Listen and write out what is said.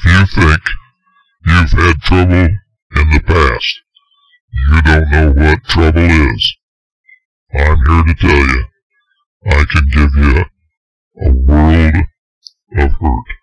If you think you've had trouble in the past, you don't know what trouble is. I'm here to tell you, I can give you a world of hurt.